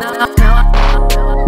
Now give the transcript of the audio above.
now, now, now, now.